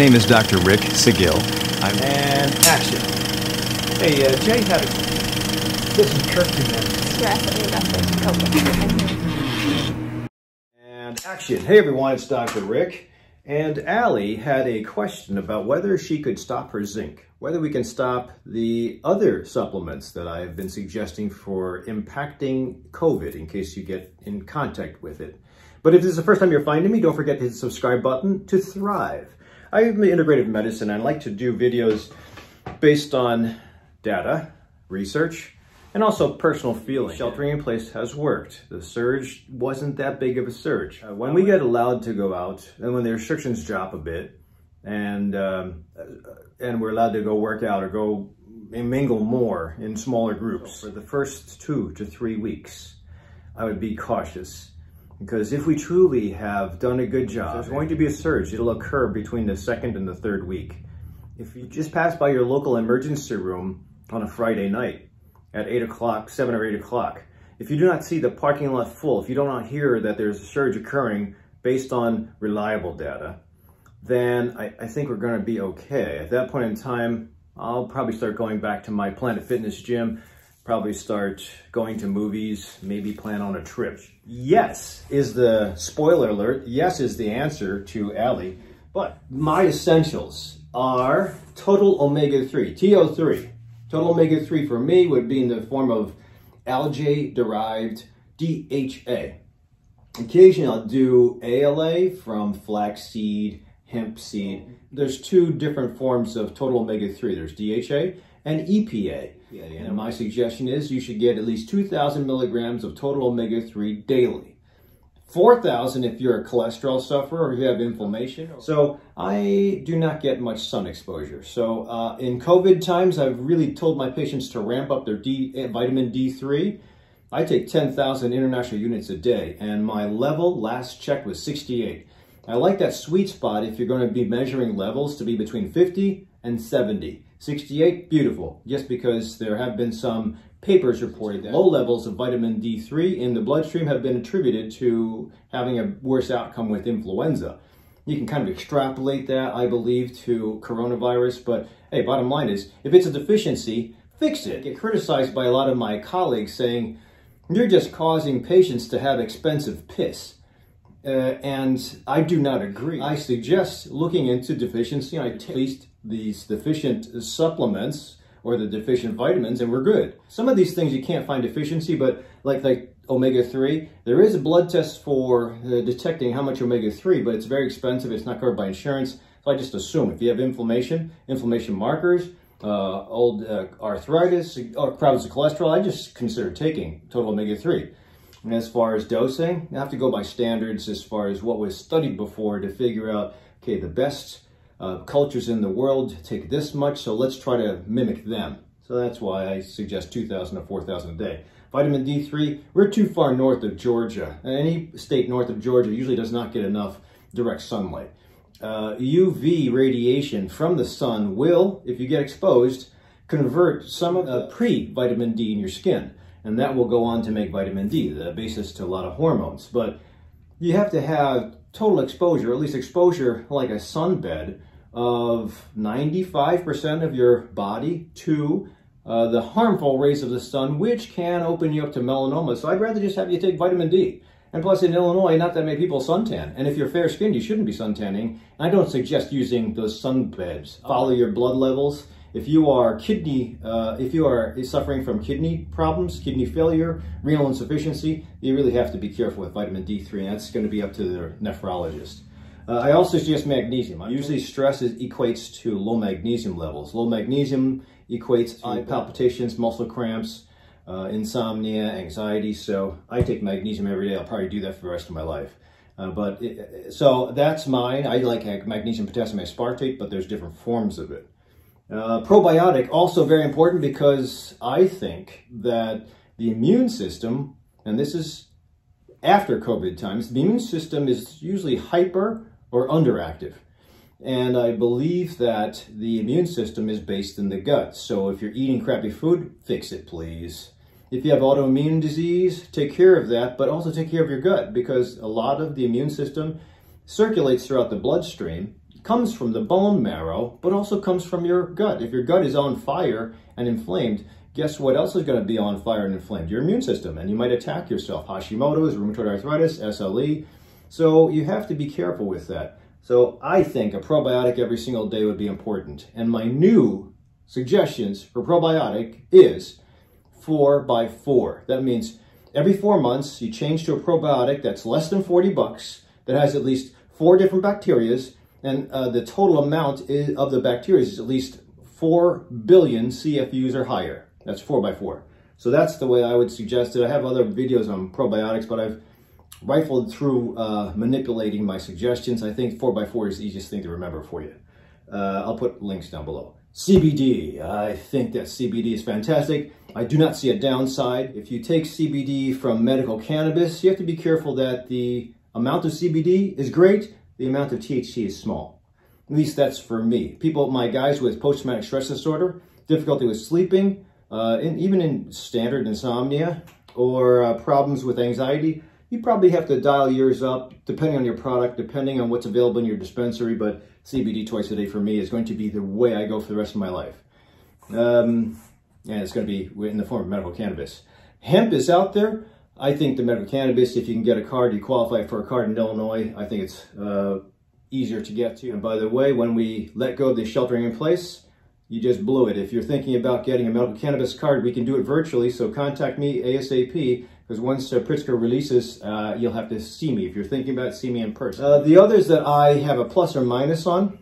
My name is Dr. Ric Saguil. I'm And action. Hey, uh, Jay had a... This is Kirk man. stress and And action. Hey everyone, it's Dr. Rick. And Allie had a question about whether she could stop her zinc, whether we can stop the other supplements that I've been suggesting for impacting COVID in case you get in contact with it. But if this is the first time you're finding me, don't forget to hit the subscribe button to thrive. I'm an integrative medicine and I like to do videos based on data, research, and also personal feeling. Sheltering in place has worked. The surge wasn't that big of a surge. Uh, when we get allowed to go out, and when the restrictions drop a bit, and um, uh, and we're allowed to go work out or go mingle more in smaller groups for the first two to three weeks, I would be cautious. Because if we truly have done a good job, there's going to be a surge. It'll occur between the second and the third week. If you just pass by your local emergency room on a Friday night, at 8 o'clock, 7 or 8 o'clock. If you do not see the parking lot full, if you do not hear that there's a surge occurring based on reliable data, then I, I think we're going to be okay. At that point in time, I'll probably start going back to my Planet Fitness gym, probably start going to movies, maybe plan on a trip. Yes is the spoiler alert. Yes is the answer to Allie. But my essentials are total omega-3, TO3. Total omega-3 for me would be in the form of algae-derived DHA. Occasionally I'll do ALA from flaxseed, hemp seed. There's two different forms of total omega-3. There's DHA and EPA. Yeah, yeah. and my suggestion is you should get at least 2,000 milligrams of total omega-3 daily. 4,000 if you're a cholesterol sufferer or you have inflammation. So I do not get much sun exposure. So uh, in COVID times, I've really told my patients to ramp up their D, eh, vitamin D3. I take 10,000 international units a day and my level last check was 68. I like that sweet spot if you're going to be measuring levels to be between 50 and 70. 68, beautiful, just because there have been some papers reported that low levels of vitamin D3 in the bloodstream have been attributed to having a worse outcome with influenza. You can kind of extrapolate that, I believe, to coronavirus, but hey, bottom line is, if it's a deficiency, fix it. I get criticized by a lot of my colleagues saying, you're just causing patients to have expensive piss. Uh, and I do not agree. I suggest looking into deficiency. I taste these deficient supplements or the deficient vitamins and we're good. Some of these things you can't find deficiency, but like like omega-3, there is a blood test for uh, detecting how much omega-3, but it's very expensive. It's not covered by insurance. So I just assume if you have inflammation, inflammation markers, uh, old uh, arthritis, or problems with cholesterol, I just consider taking total omega-3. And as far as dosing, you have to go by standards as far as what was studied before to figure out, okay, the best uh, cultures in the world take this much, so let's try to mimic them. So that's why I suggest 2,000 to 4,000 a day. Vitamin D3, we're too far north of Georgia. Any state north of Georgia usually does not get enough direct sunlight. Uh, UV radiation from the sun will, if you get exposed, convert some of the pre-vitamin D in your skin. And that will go on to make vitamin D, the basis to a lot of hormones. But you have to have total exposure, at least exposure like a sunbed, of 95% of your body to uh, the harmful rays of the sun, which can open you up to melanoma. So I'd rather just have you take vitamin D. And plus in Illinois, not that many people suntan. And if you're fair skinned, you shouldn't be suntanning. I don't suggest using those sunbeds. Follow your blood levels. If you are kidney, uh, if you are suffering from kidney problems, kidney failure, renal insufficiency, you really have to be careful with vitamin D3, and that's going to be up to the nephrologist. Uh, I also suggest magnesium. Usually stress is, equates to low magnesium levels. Low magnesium equates eye palpitations, muscle cramps, uh, insomnia, anxiety. So I take magnesium every day. I'll probably do that for the rest of my life. Uh, but it, so that's mine. I like magnesium potassium aspartate, but there's different forms of it. Uh, probiotic, also very important because I think that the immune system, and this is after COVID times, the immune system is usually hyper or underactive. And I believe that the immune system is based in the gut. So if you're eating crappy food, fix it, please. If you have autoimmune disease, take care of that, but also take care of your gut because a lot of the immune system circulates throughout the bloodstream comes from the bone marrow, but also comes from your gut. If your gut is on fire and inflamed, guess what else is going to be on fire and inflamed? Your immune system, and you might attack yourself. Hashimoto's, rheumatoid arthritis, SLE. So you have to be careful with that. So I think a probiotic every single day would be important. And my new suggestions for probiotic is four by four. That means every four months you change to a probiotic that's less than 40 bucks, that has at least four different bacterias, and uh, the total amount is, of the bacteria is at least 4 billion CFUs or higher. That's 4 by 4 So that's the way I would suggest it. I have other videos on probiotics, but I've rifled through uh, manipulating my suggestions. I think 4 by 4 is the easiest thing to remember for you. Uh, I'll put links down below. CBD. I think that CBD is fantastic. I do not see a downside. If you take CBD from medical cannabis, you have to be careful that the amount of CBD is great, the amount of THC is small. At least that's for me. People, my guys with post-traumatic stress disorder, difficulty with sleeping, uh, and even in standard insomnia or uh, problems with anxiety, you probably have to dial yours up depending on your product, depending on what's available in your dispensary, but CBD twice a day for me is going to be the way I go for the rest of my life. Um, and it's going to be in the form of medical cannabis. Hemp is out there. I think the medical cannabis, if you can get a card, you qualify for a card in Illinois. I think it's uh, easier to get to. And by the way, when we let go of the sheltering in place, you just blew it. If you're thinking about getting a medical cannabis card, we can do it virtually. So contact me ASAP because once uh, Pritzker releases, uh, you'll have to see me. If you're thinking about see me in person. Uh, the others that I have a plus or minus on,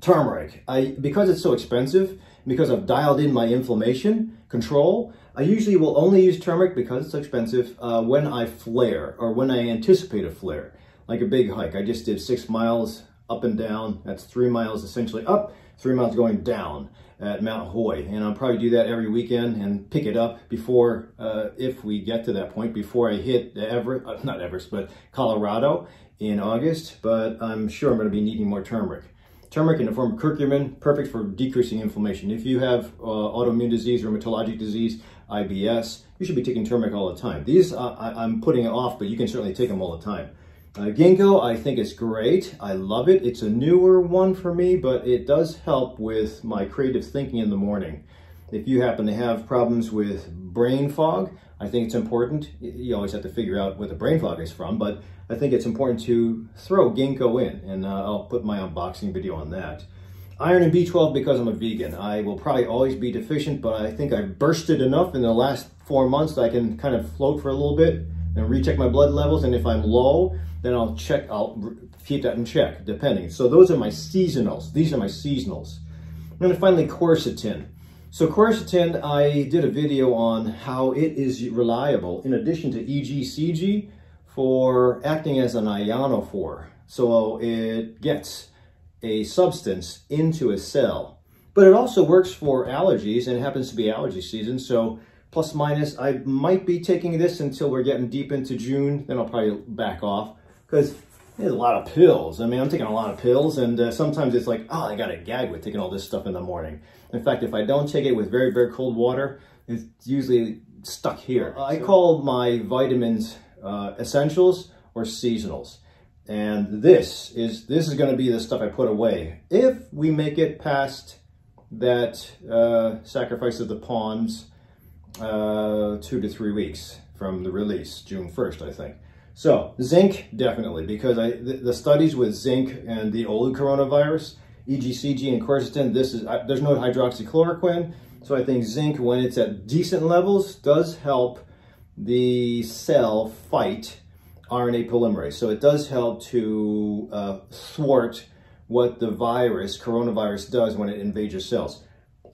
turmeric. I Because it's so expensive, because I've dialed in my inflammation control, I usually will only use turmeric because it's expensive uh, when I flare or when I anticipate a flare, like a big hike. I just did six miles up and down. That's three miles essentially up, three miles going down at Mount Hoy. And I'll probably do that every weekend and pick it up before, uh, if we get to that point, before I hit Everest, uh, not Everest, but Colorado in August. But I'm sure I'm going to be needing more turmeric. Turmeric in the form of curcumin, perfect for decreasing inflammation. If you have uh, autoimmune disease, rheumatologic disease, IBS, you should be taking turmeric all the time. These I, I'm putting it off, but you can certainly take them all the time. Uh, ginkgo, I think it's great. I love it. It's a newer one for me, but it does help with my creative thinking in the morning. If you happen to have problems with brain fog, I think it's important. You always have to figure out where the brain fog is from, but I think it's important to throw ginkgo in, and uh, I'll put my unboxing video on that. Iron and B12 because I'm a vegan. I will probably always be deficient, but I think I've bursted enough in the last four months that I can kind of float for a little bit and recheck my blood levels. And if I'm low, then I'll check, I'll keep that in check, depending. So those are my seasonals. These are my seasonals. And then finally, quercetin. So quercetin, I did a video on how it is reliable in addition to EGCG for acting as an ionophore. So it gets a substance into a cell. But it also works for allergies and it happens to be allergy season. So plus minus, I might be taking this until we're getting deep into June. Then I'll probably back off because there's a lot of pills. I mean, I'm taking a lot of pills, and uh, sometimes it's like, oh, I got a gag with taking all this stuff in the morning. In fact, if I don't take it with very, very cold water, it's usually stuck here. I call my vitamins uh, essentials or seasonals. And this is this is going to be the stuff I put away. If we make it past that uh, sacrifice of the pawns, uh, two to three weeks from the release, June 1st, I think. So zinc, definitely, because I the, the, studies with zinc and the old coronavirus, EGCG and quercetin, this is I, there's no hydroxychloroquine, so I think zinc, when it's at decent levels, does help the cell fight RNA polymerase. So it does help to uh, thwart what the virus, coronavirus, does when it invades your cells.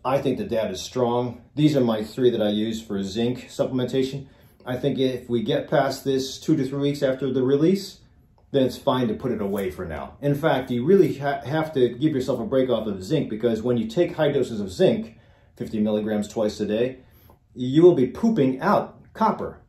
I think the data is strong. These are my three that I use for zinc supplementation. I think if we get past this two to three weeks after the release, then it's fine to put it away for now. In fact, you really ha have to give yourself a break off of zinc because when you take high doses of zinc, 50 milligrams twice a day, you will be pooping out copper.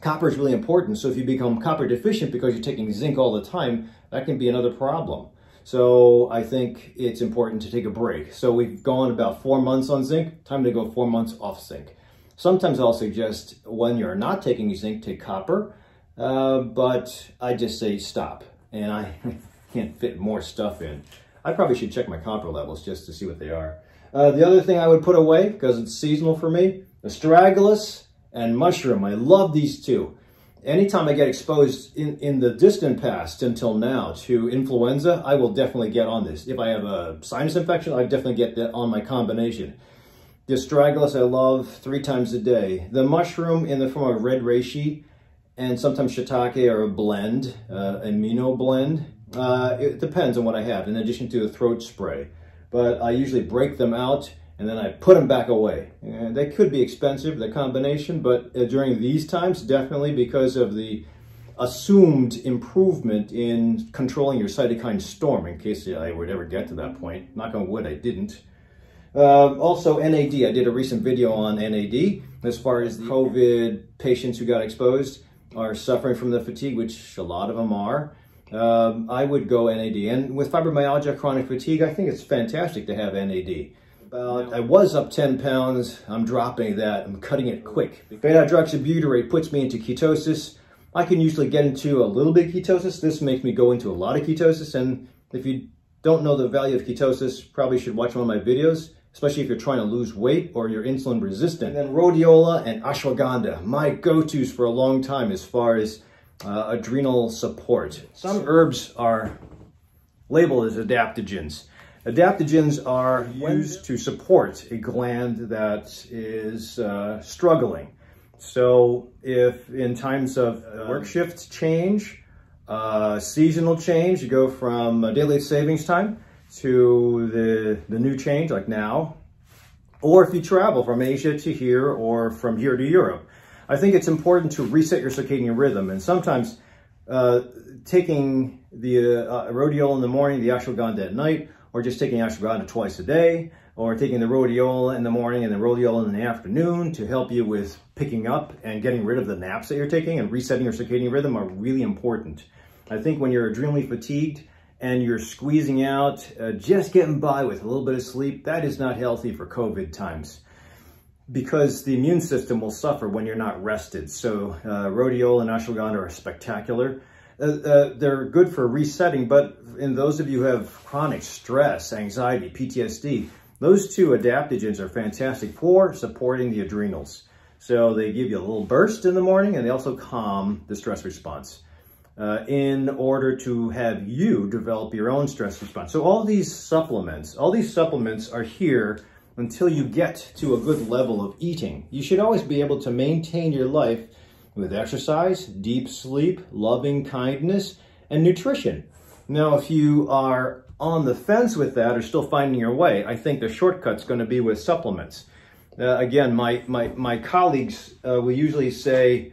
Copper is really important, so if you become copper deficient because you're taking zinc all the time, that can be another problem. So I think it's important to take a break. So we've gone about four months on zinc, time to go four months off zinc. Sometimes I'll suggest when you're not taking zinc, take copper, uh, but I just say stop. And I, can't fit more stuff in. I probably should check my copper levels just to see what they are. Uh, the other thing I would put away, because it's seasonal for me, astragalus and mushroom. I love these two. Anytime I get exposed in, in the distant past until now to influenza, I will definitely get on this. If I have a sinus infection, I definitely get that on my combination. The astragalus I love three times a day. The mushroom in the form of red reishi and sometimes shiitake are a blend, uh, amino blend. Uh, it depends on what I have, in addition to a throat spray. But I usually break them out and then I put them back away. And they could be expensive, the combination, but uh, during these times, definitely because of the assumed improvement in controlling your cytokine storm, in case I would ever get to that point. Knock on wood, I didn't. Uh, also, NAD. I did a recent video on NAD as far as the COVID patients who got exposed are suffering from the fatigue, which a lot of them are. Um, I would go NAD. And with fibromyalgia, chronic fatigue, I think it's fantastic to have NAD. Uh, I was up 10 pounds. I'm dropping that. I'm cutting it quick. Beta-hydroxybutyrate puts me into ketosis. I can usually get into a little bit ketosis. This makes me go into a lot of ketosis. And if you don't know the value of ketosis, probably should watch one of my videos, especially if you're trying to lose weight or you're insulin resistant. And then rhodiola and ashwagandha, my go-tos for a long time as far as uh, adrenal support. Some herbs are labeled as adaptogens. Adaptogens are used to support a gland that is uh, struggling. So if in times of uh, work shifts change, uh, seasonal change, you go from daily savings time to the, the new change like now, or if you travel from Asia to here or from here to Europe. I think it's important to reset your circadian rhythm and sometimes uh, taking the uh, rhodiola in the morning, the ashwagandha at night, or just taking ashwagandha twice a day, or taking the rhodiola in the morning and the rhodiola in the afternoon to help you with picking up and getting rid of the naps that you're taking and resetting your circadian rhythm are really important. I think when you're adrenally fatigued and you're squeezing out, uh, just getting by with a little bit of sleep, that is not healthy for COVID times because the immune system will suffer when you're not rested. So uh, rhodiola and ashwagandha are spectacular. Uh, uh, they're good for resetting, but in those of you who have chronic stress, anxiety, PTSD, those two adaptogens are fantastic for supporting the adrenals. So they give you a little burst in the morning and they also calm the stress response uh, in order to have you develop your own stress response. So all these supplements, all these supplements are here until you get to a good level of eating. You should always be able to maintain your life with exercise, deep sleep, loving kindness, and nutrition. Now, if you are on the fence with that or still finding your way, I think the shortcut's going to be with supplements. Uh, again, my, my, my colleagues uh, will usually say,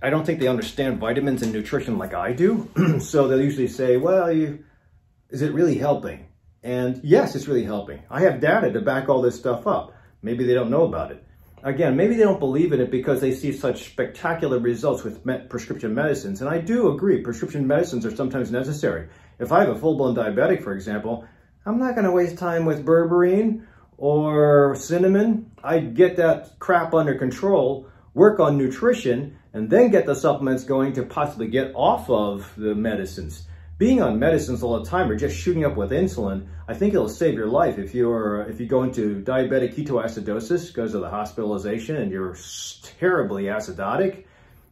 I don't think they understand vitamins and nutrition like I do. so they'll usually say, well, you, is it really helping? And yes, it's really helping. I have data to back all this stuff up. Maybe they don't know about it. Again, maybe they don't believe in it because they see such spectacular results with prescription medicines. And I do agree, prescription medicines are sometimes necessary. If I have a full-blown diabetic, for example, I'm not going to waste time with berberine or cinnamon. I get that crap under control, work on nutrition, and then get the supplements going to possibly get off of the medicines being on medicines all the time or just shooting up with insulin, I think it'll save your life. If you're if you go into diabetic ketoacidosis because of the hospitalization and you're terribly acidotic,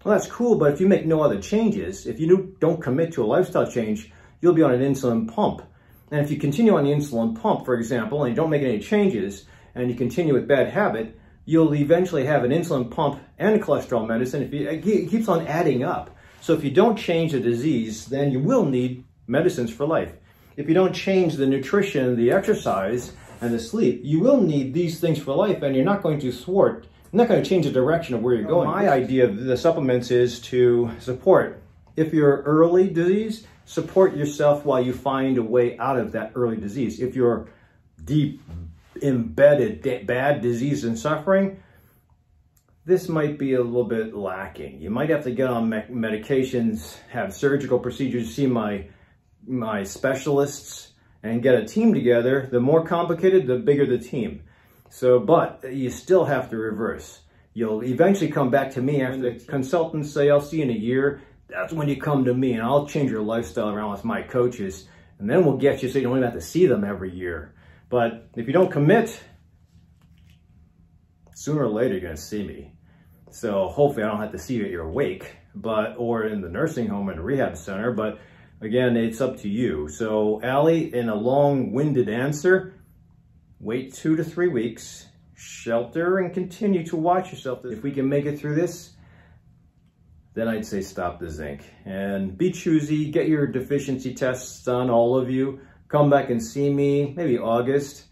well, that's cool. But if you make no other changes, if you don't commit to a lifestyle change, you'll be on an insulin pump. And if you continue on the insulin pump, for example, and you don't make any changes, and you continue with bad habit, you'll eventually have an insulin pump and cholesterol medicine. If you, it keeps on adding up. So if you don't change the disease, then you will need medicines for life. If you don't change the nutrition, the exercise, and the sleep, you will need these things for life and you're not going to thwart, you're not going to change the direction of where you're going. My idea of the supplements is to support. If you're early disease, support yourself while you find a way out of that early disease. If you're deep, embedded, bad disease and suffering, this might be a little bit lacking. You might have to get on me medications, have surgical procedures, see my, my specialists, and get a team together. The more complicated, the bigger the team. So, but you still have to reverse. You'll eventually come back to me after the consultants say, I'll see you in a year. That's when you come to me and I'll change your lifestyle around with my coaches and then we'll get you so you don't even have to see them every year. But if you don't commit, sooner or later you're gonna see me. So hopefully I don't have to see you at your wake, but or in the nursing home and rehab center, but again, it's up to you. So Allie, in a long-winded answer, wait two to three weeks, shelter and continue to watch yourself. If we can make it through this, then I'd say stop the zinc. And be choosy, get your deficiency tests done, all of you. Come back and see me, maybe August.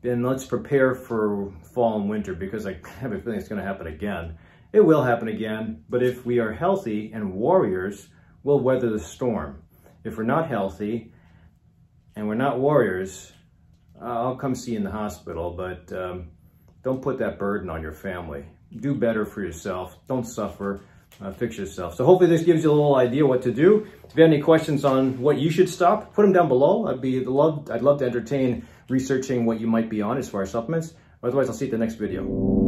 Then let's prepare for fall and winter because I have a feeling it's gonna happen again. It will happen again, but if we are healthy and warriors, we'll weather the storm. If we're not healthy and we're not warriors, I'll come see you in the hospital, but um, don't put that burden on your family. Do better for yourself. Don't suffer uh, fix yourself. So hopefully this gives you a little idea what to do. If you have any questions on what you should stop, put them down below. I'd be love, I'd love to entertain researching what you might be on as far as supplements. Otherwise, I'll see you at the next video.